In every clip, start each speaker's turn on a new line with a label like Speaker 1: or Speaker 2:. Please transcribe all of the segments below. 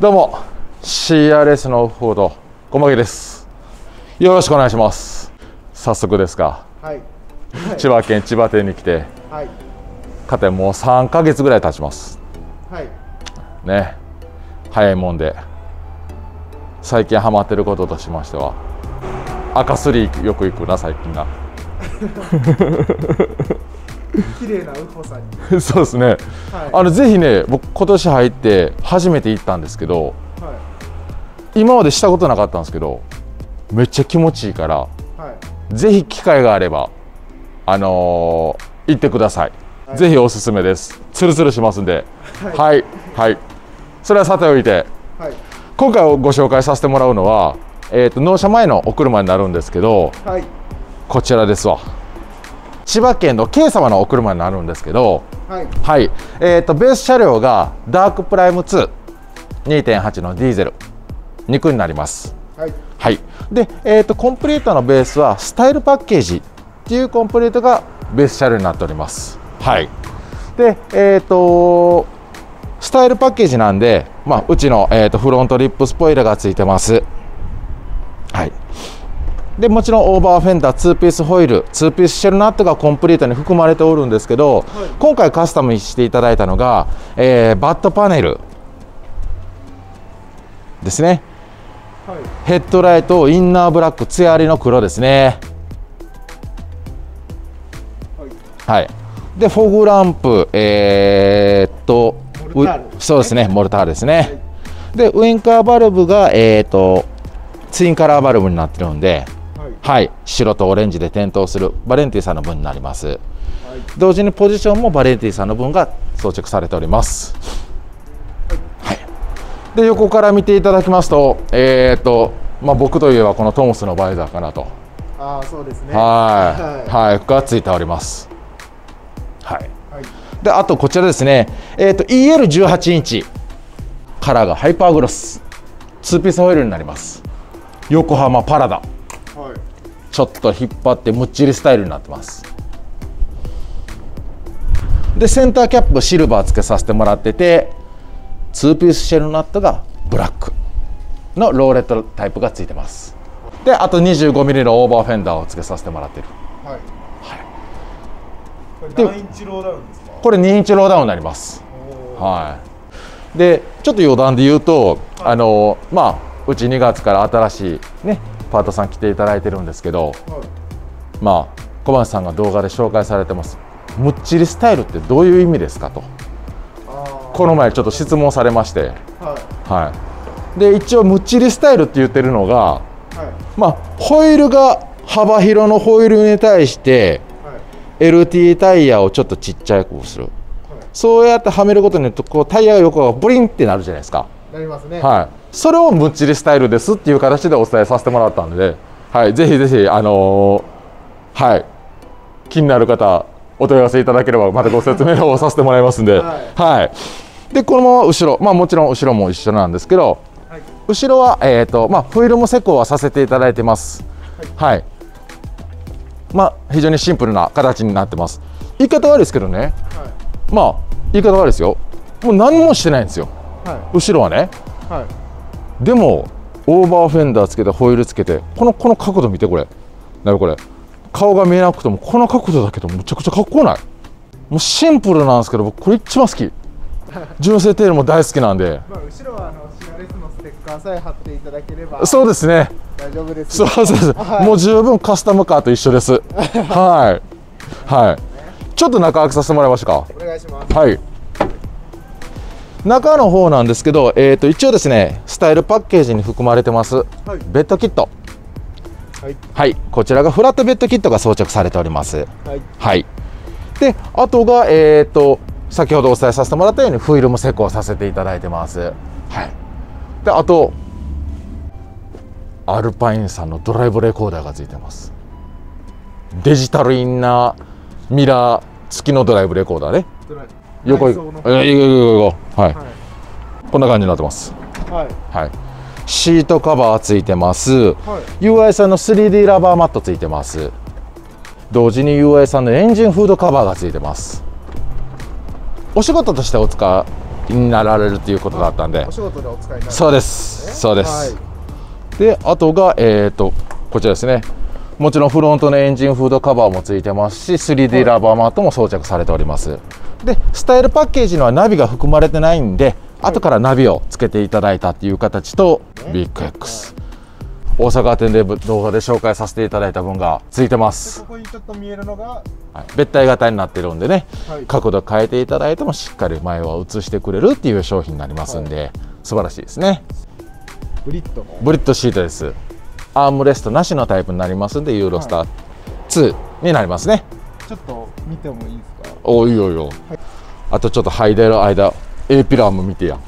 Speaker 1: どうも CRS のオフフォード小牧ですよろしくお願いします早速ですが
Speaker 2: はい。
Speaker 1: 千葉県千葉店に来て
Speaker 2: はい。
Speaker 1: かてもう3ヶ月ぐらい経ちます
Speaker 2: はい。
Speaker 1: ね早いもんで最近ハマってることとしましては赤スリーよく行くな最近な
Speaker 2: 綺麗なウホさんに。
Speaker 1: そうですね
Speaker 2: はい。
Speaker 1: あのぜひね僕今年入って初めて行ったんですけど
Speaker 2: はい。
Speaker 1: 今までしたことなかったんですけどめっちゃ気持ちいいから
Speaker 2: はい。
Speaker 1: ぜひ機会があればあのー行ってください、
Speaker 2: はい
Speaker 1: ぜひおすすめですツルツルしますんで
Speaker 2: はい
Speaker 1: はいはい、それはさておいて
Speaker 2: はい。
Speaker 1: 今回ご紹介させてもらうのは、えー、と納車前のお車になるんですけど
Speaker 2: はい。
Speaker 1: こちらですわ千葉県の K 様のお車になるんですけど
Speaker 2: はい。
Speaker 1: はい、えー、とベース車両がダークプライム22.8のディーゼル肉になります
Speaker 2: はい。
Speaker 1: はい、で、えー、とコンプリートのベースはスタイルパッケージっていうコンプリートがベース車両になっております。はい、で、えー、とスタイルパッケージなんで、まあ、うちの、えー、とフロントリップスポイラーがついてます。はいでもちろんオーバーフェンダー2ピースホイール2ピースシェルナットがコンプリートに含まれておるんですけど、今回カスタムしていただいたのが、えーバットパネルですね。
Speaker 2: はい。
Speaker 1: ヘッドライトインナーブラック艶ありの黒ですね。
Speaker 2: はい。
Speaker 1: はい。でフォグランプえーっとそうですねモルタールですね、でウインカーバルブがえーっとツインカラーバルブになってるんで
Speaker 2: はい。
Speaker 1: はい白とオレンジで点灯するバレンティさんの分になります
Speaker 2: はい。
Speaker 1: 同時にポジションもバレンティさんの分が装着されております。はい、で横から見ていただきますと,、えーとまあ、僕といえばこのトムスのバイザーかなと、
Speaker 2: ああ、そうですね。
Speaker 1: はい
Speaker 2: は
Speaker 1: はい、がついております。はい、
Speaker 2: はい。
Speaker 1: であとこちらですね、えー、と EL18 インチカラーがハイパーグロス2ピースホイールになります横浜パラダ
Speaker 2: はい。
Speaker 1: ちょっと引っ張ってむっちりスタイルになってます。でセンターキャップシルバーつけさせてもらってて2ピースシェルナットがブラックのローレットタイプがついてます。であと 25mm のオーバーフェンダーをつけさせてもらってる。
Speaker 2: はい。こ
Speaker 1: で
Speaker 2: れ何インチローダウンですか？
Speaker 1: これ2インチローダウンになります。はい。でちょっと余談で言うと、あのまあうち2月から新しいねパートさん来ていただいてるんですけど
Speaker 2: はい。
Speaker 1: まあ小林さんが動画で紹介されてますむっちりスタイルってどういう意味ですかと
Speaker 2: あ
Speaker 1: この前ちょっと質問されまして
Speaker 2: あ。はい。
Speaker 1: はいで一応むっちりスタイルって言ってるのが
Speaker 2: はい。
Speaker 1: まあホイールが幅広のホイールに対して
Speaker 2: はい。
Speaker 1: LT タイヤをちょっとちっちゃくするそうやってはめることによってこうタイヤが横がブリンってなるじゃないですか
Speaker 2: なりますね。
Speaker 1: はいそれをむっちりスタイルですっていう形でお伝えさせてもらったのではいぜひぜひあのーはい気になる方お問い合わせいただければまたご説明をさせてもらいますんで、
Speaker 2: はい。
Speaker 1: はい、でこのまま後ろまあもちろん後ろも一緒なんですけど
Speaker 2: はい。
Speaker 1: 後ろは、えーとまあ、フィルム施工はさせていただいてます。はい、まあ非常にシンプルな形になってます。言い方悪いですけどね。
Speaker 2: はい。
Speaker 1: まあ言い方悪いですよ。もう何もしてないんですよ。
Speaker 2: は
Speaker 1: 後ろはね。
Speaker 2: い。はい。
Speaker 1: でもオーバーフェンダーつけてホイールつけてこのこの角度見てこれ。なるこれ。顔が見えなくてもこの角度だけどむちゃくちゃかっこよない？もうシンプルなんですけど僕これ一番好き。純正テールも大好きなんで。
Speaker 2: まあ、後ろはあのシアレスのステッカーさえ貼っていただければ
Speaker 1: そうですね。
Speaker 2: 大丈夫です。
Speaker 1: そうそうそう、
Speaker 2: はい。
Speaker 1: もう十分カスタムカーと一緒です。はい。はい。ちょっと中開けさせてもらいましょうか。
Speaker 2: お願いします。
Speaker 1: はい。中の方なんですけど、えー、と一応ですねスタイルパッケージに含まれてます、
Speaker 2: はい。
Speaker 1: ベッドキット。
Speaker 2: はい。
Speaker 1: はい。こちらがフラットベッドキットが装着されております。
Speaker 2: はい。
Speaker 1: はい。であとがえっ、と先ほどお伝えさせてもらったようにフィルム施工させていただいてます。はい。であとアルパインさんのドライブレコーダーがついてます。デジタルインナーミラー付きのドライブレコーダーね横行く。えー、行く行く行くはい、
Speaker 2: は
Speaker 1: こんな感じになってます。
Speaker 2: い。はい。
Speaker 1: はい。シートカバーついてます。
Speaker 2: はい。
Speaker 1: UI さんの 3D ラバーマットついてます。同時に UI さんのエンジンフードカバーがついてます。お仕事としてお使になられるということだったんで
Speaker 2: お仕事でお使いになる
Speaker 1: そうですそうです、
Speaker 2: はい
Speaker 1: であとがえっ、とこちらですねもちろんフロントのエンジンフードカバーもついてますし 3D ラバーマットも装着されておりますでスタイルパッケージにはナビが含まれてないんで後からナビをつけていただいたっていう形とビッグ X 大阪店で動画で紹介させていただいた分がついてます。
Speaker 2: ここにちょっと見えるのが
Speaker 1: はい。別体型になってるんでね、
Speaker 2: はい。
Speaker 1: 角度変えていただいてもしっかり前は映してくれるっていう商品になりますんで、素晴らしいですね。
Speaker 2: ブリッドの。
Speaker 1: ブリッドシートです。アームレストなしのタイプになりますんでユーロスター2になりますね、
Speaker 2: ちょっと見てもいいですか？
Speaker 1: おいいよい。いよ、あとちょっと履いてる間 A ピラーも見てや
Speaker 2: ん。の。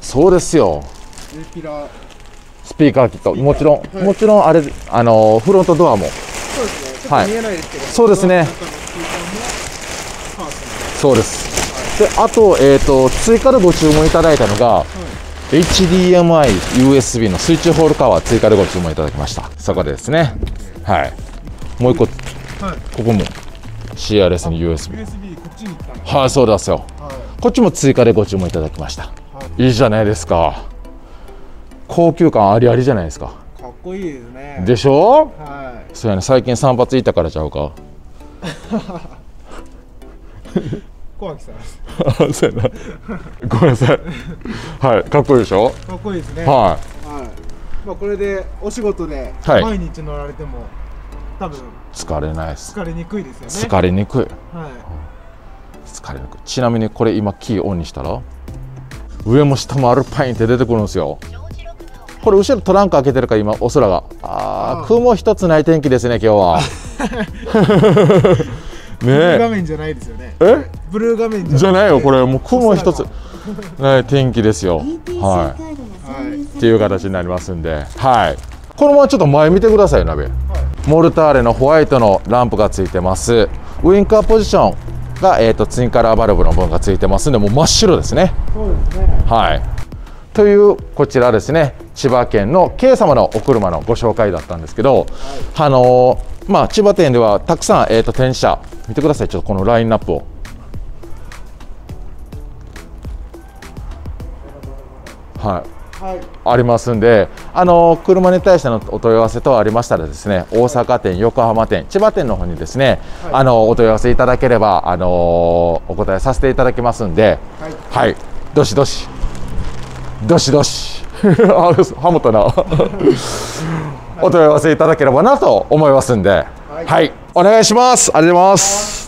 Speaker 1: そうですよ。スピーカーキット。もちろん、
Speaker 2: はい。
Speaker 1: もちろんあれあのフロントドアも。
Speaker 2: そうですね。ちょ
Speaker 1: はい。
Speaker 2: っと見えないですけど、
Speaker 1: そうですね。そうです、であと,、えー、と追加でご注文いただいたのが、HDMI、USB のスイッチホールカバー追加でご注文いただきました。そこでですね。はい。もう一個
Speaker 2: はい。
Speaker 1: こも。CRS に USB はいそうですよ
Speaker 2: は
Speaker 1: こっちも追加でご注文いただきました。い。いじゃないですか。高級感ありありじゃないですか。
Speaker 2: いかっこいいですね。
Speaker 1: でしょ？
Speaker 2: は
Speaker 1: そうやね。最近散髪行ったからちゃうか。
Speaker 2: い 小脇さん。
Speaker 1: そうやな。ごめんなさい。はいかっこいいでしょ？
Speaker 2: かっこいいですね。
Speaker 1: は
Speaker 2: はい。まあこれでお仕事で
Speaker 1: はい。
Speaker 2: 毎日乗られても、多分
Speaker 1: い疲れないです。
Speaker 2: 疲れにくいですよね。
Speaker 1: 疲れにくい。
Speaker 2: はい。
Speaker 1: 疲れにくい。ちなみにこれ今キーオンにしたら上も下もアルパインって出てくるんですよ。これ後ろトランク開けてるから今お空が。あー
Speaker 2: あー。
Speaker 1: 雲一つない天気ですね今日は。
Speaker 2: ブルー画
Speaker 1: ね
Speaker 2: 面じゃないですよね。
Speaker 1: え？
Speaker 2: ブルー画面
Speaker 1: えじゃないよ。これもう雲一つ
Speaker 2: 空
Speaker 1: ない天気ですよ。は
Speaker 2: はい。
Speaker 1: いっていう形になりますんで。はい。このままちょっと前見てください鍋。
Speaker 2: はい
Speaker 1: モルターレのホワイトのランプがついてます。ウインカーポジションが、えー、とツインカラーバルブの分がついてます。んでもう真っ白ですね。
Speaker 2: そうですね。
Speaker 1: はい。というこちらですね。千葉県の K 様のお車のご紹介だったんですけど、あのーまあ千葉店ではたくさん、えー、と転車見てください。ちょっとこのラインナップを。はい
Speaker 2: はい
Speaker 1: ありますんで、あの車に対してのお問い合わせ等ありましたらですね、大阪店、横浜店、千葉店の方にですね、
Speaker 2: はい。
Speaker 1: あのお問い合わせいただければ、あのお答えさせていただきますんで、
Speaker 2: はい。
Speaker 1: はい、どしどし、どしどし、あハモったな、お問い合わせいただければなと思いますんで、はい、お願いします。ありがとうございます。